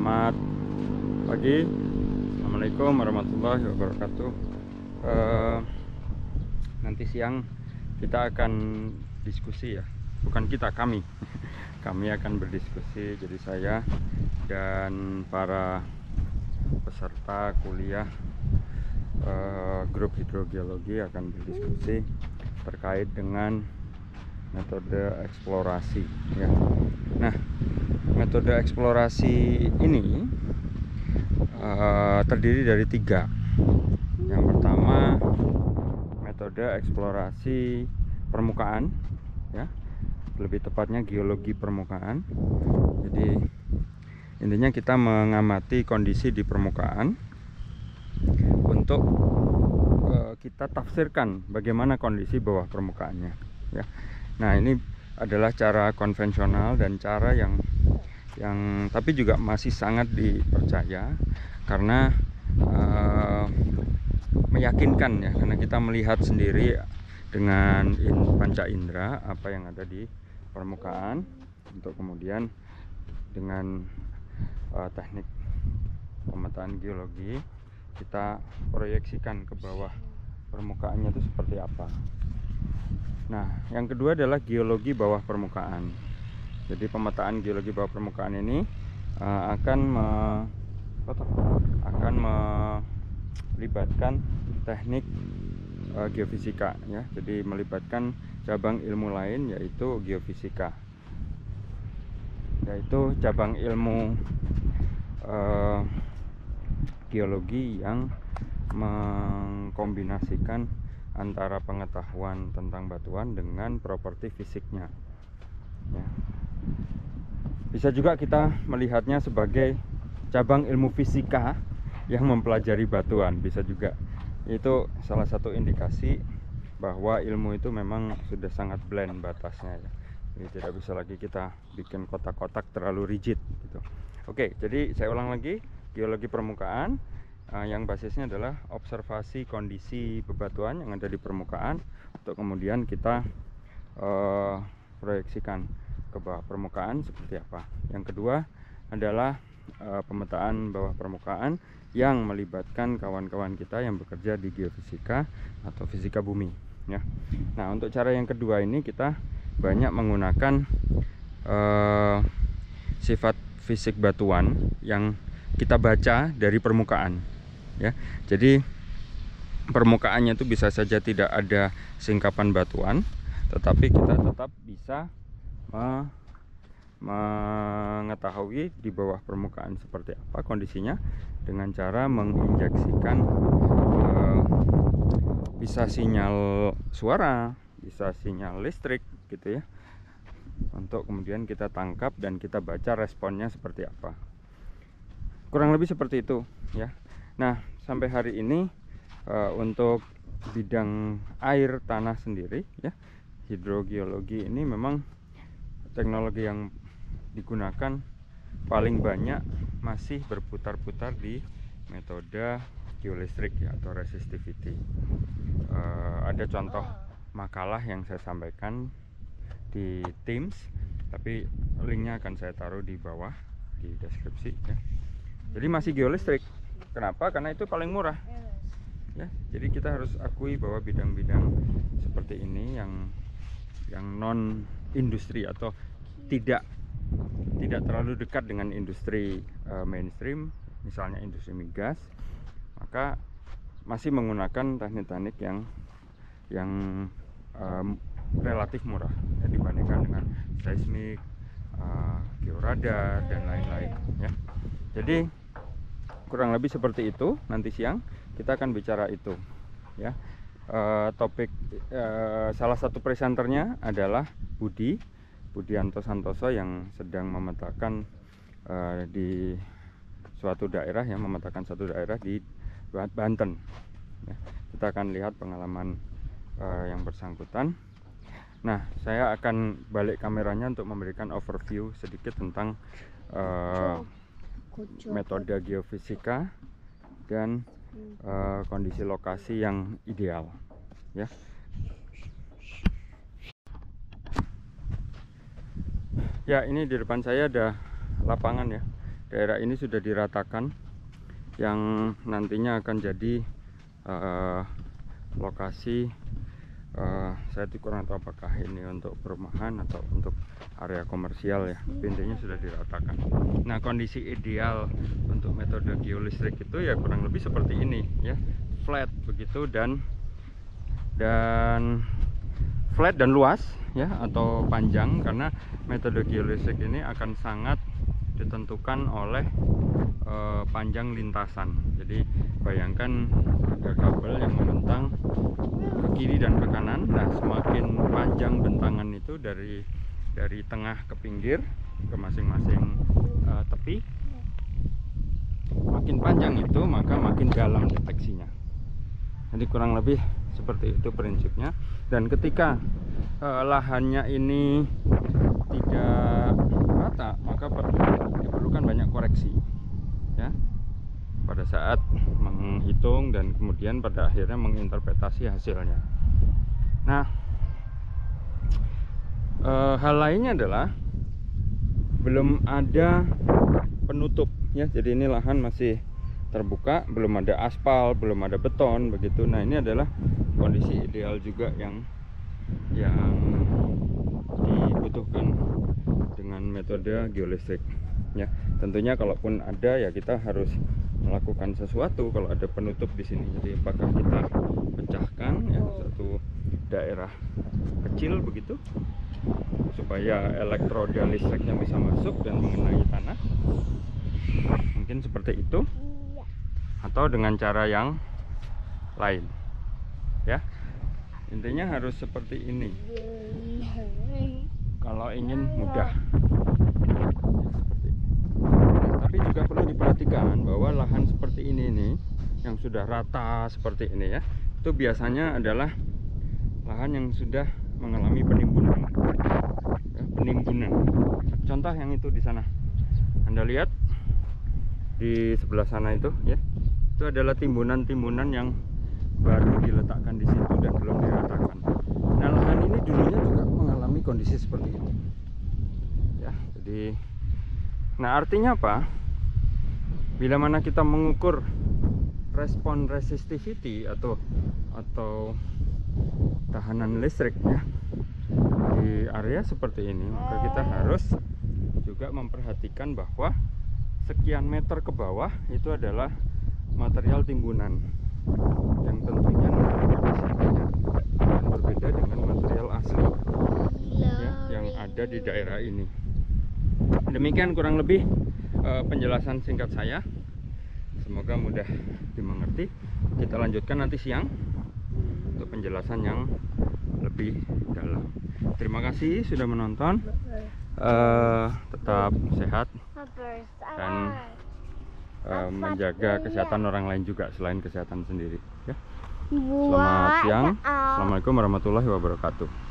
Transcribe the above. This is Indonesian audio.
Selamat pagi. Assalamualaikum warahmatullahi wabarakatuh. Eh, Nanti siang kita akan diskusi ya. Bukan kita, kami. Kami akan berdiskusi Jadi saya dan para peserta kuliah eh, grup hidrogeologi akan berdiskusi terkait dengan metode eksplorasi ya. Nah, metode eksplorasi ini uh, terdiri dari tiga. Yang pertama metode eksplorasi permukaan, ya, lebih tepatnya geologi permukaan. Jadi intinya kita mengamati kondisi di permukaan untuk uh, kita tafsirkan bagaimana kondisi bawah permukaannya, ya. Nah ini adalah cara konvensional dan cara yang yang tapi juga masih sangat dipercaya karena uh, meyakinkan ya karena kita melihat sendiri dengan in, panca indera apa yang ada di permukaan untuk kemudian dengan uh, teknik pemetaan geologi kita proyeksikan ke bawah permukaannya itu seperti apa Nah, yang kedua adalah geologi bawah permukaan. Jadi pemetaan geologi bawah permukaan ini uh, akan me, akan melibatkan teknik uh, geofisika ya. Jadi melibatkan cabang ilmu lain yaitu geofisika. Yaitu cabang ilmu uh, geologi yang mengkombinasikan antara pengetahuan tentang batuan dengan properti fisiknya ya. Bisa juga kita melihatnya sebagai cabang ilmu fisika yang mempelajari batuan. Bisa juga. Itu salah satu indikasi bahwa ilmu itu memang sudah sangat blend batasnya ya. jadi tidak bisa lagi kita bikin kotak-kotak terlalu rigid gitu. Oke jadi saya ulang lagi. Geologi permukaan uh, yang basisnya adalah observasi kondisi bebatuan yang ada di permukaan. Untuk kemudian kita uh, proyeksikan ke bawah permukaan seperti apa. Yang kedua adalah uh, pemetaan bawah permukaan yang melibatkan kawan-kawan kita yang bekerja di geofisika atau fisika bumi ya. Nah, untuk cara yang kedua ini kita banyak menggunakan uh, sifat fisik batuan yang kita baca dari permukaan ya jadi permukaannya itu bisa saja tidak ada singkapan batuan tetapi kita tetap bisa me mengetahui di bawah permukaan seperti apa kondisinya dengan cara menginjeksikan uh, bisa sinyal suara bisa sinyal listrik gitu ya. Untuk kemudian kita tangkap dan kita baca responnya seperti apa. Kurang lebih seperti itu ya. Nah, sampai hari ini uh, untuk bidang air tanah sendiri ya, hidrogeologi ini memang teknologi yang digunakan paling banyak masih berputar-putar di metode geolistrik ya atau resistivity. Uh, ada contoh makalah yang saya sampaikan di Teams, tapi linknya akan saya taruh di bawah di deskripsi ya. Jadi masih geolistrik Kenapa? Karena itu paling murah. Ya, jadi kita harus akui bahwa bidang-bidang seperti ini yang yang non industri atau tidak tidak terlalu dekat dengan industri uh, mainstream, misalnya industri migas, maka masih menggunakan teknik-teknik yang yang um, relatif murah. Ya, dibandingkan dengan seismik, uh, georadar dan lain-lain ya. Jadi kurang lebih seperti itu. Nanti siang kita akan bicara itu ya. E, topik e, salah satu presenternya adalah Budi Budianto Santoso yang sedang memetakan e, di suatu daerah yang memetakan satu daerah di Banten. Ya, kita akan lihat pengalaman e, yang bersangkutan. Nah saya akan balik kameranya untuk memberikan overview sedikit tentang e, metode geofisika dan uh, kondisi lokasi yang ideal. Ya ya ini di depan saya ada lapangan ya. Daerah ini sudah diratakan. Yang nantinya akan jadi uh, lokasi uh, saya kurang tahu apakah ini untuk perumahan atau untuk area komersial ya. Intinya sudah diratakan. Nah kondisi ideal untuk metode geolistrik itu ya kurang lebih seperti ini ya. Flat begitu dan dan flat dan luas ya atau panjang karena metode geolistrik ini akan sangat ditentukan oleh e, panjang lintasan. Jadi bayangkan ada kabel yang membentang ke kiri dan ke kanan. Nah, semakin panjang bentangan itu dari dari tengah ke pinggir ke masing-masing e, tepi, makin panjang itu maka makin dalam deteksinya. Jadi kurang lebih seperti itu prinsipnya. Dan ketika e, lahannya ini tidak rata maka diperlukan banyak koreksi ya. Pada saat menghitung dan kemudian pada akhirnya menginterpretasi hasilnya. Nah e, hal lainnya adalah belum ada penutup ya. Jadi ini lahan masih terbuka belum ada aspal belum ada beton begitu. Nah ini adalah kondisi ideal juga yang yang dibutuhkan dengan metode geolistrik ya. Tentunya kalaupun ada ya kita harus melakukan sesuatu kalau ada penutup di sini. Jadi apakah kita pecahkan ya satu daerah kecil begitu supaya elektroda listriknya bisa masuk dan mengenai tanah? Mungkin seperti itu atau dengan cara yang lain. Ya. Intinya harus seperti ini. Kalau ingin mudah. Tapi juga perlu diperhatikan bahwa lahan seperti ini nih yang sudah rata seperti ini ya itu biasanya adalah lahan yang sudah mengalami penimbunan. Ya, penimbunan. Contoh yang itu di sana. Anda lihat di sebelah sana itu ya itu adalah timbunan-timbunan yang baru diletakkan di situ dan belum diratakan. Nah lahan ini dulunya juga mengalami kondisi seperti itu. Ya, jadi, nah artinya apa? Bila mana kita mengukur respon resistivity atau atau tahanan listrik ya di area seperti ini, maka kita harus juga memperhatikan bahwa sekian meter ke bawah itu adalah material timbunan yang tentunya resikonya akan berbeda dengan material asli ya, yang ada di daerah ini. Demikian kurang lebih uh, penjelasan singkat saya. Semoga mudah dimengerti. Kita lanjutkan nanti siang untuk penjelasan yang lebih dalam. Terima kasih sudah menonton. Uh, tetap sehat dan uh, menjaga kesehatan orang lain juga selain kesehatan sendiri ya. Selamat siang. Assalamualaikum warahmatullahi wabarakatuh.